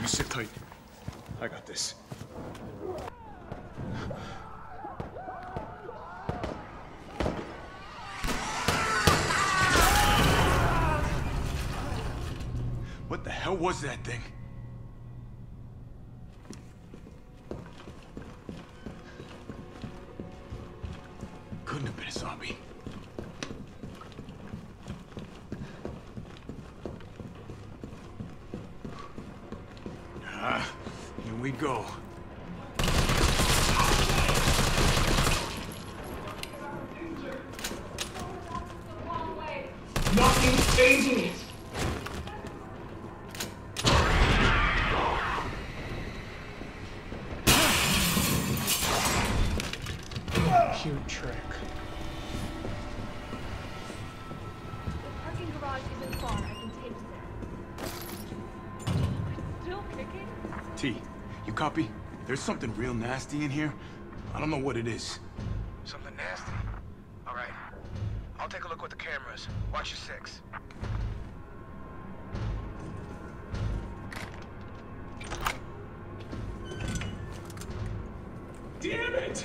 You sit tight. I got this. What the hell was that thing? Couldn't have been a zombie. Ah, here we go. Nothing's changing it. Cute trick. T, you copy? There's something real nasty in here. I don't know what it is. Something nasty. All right. I'll take a look with the cameras. Watch your six. Damn it!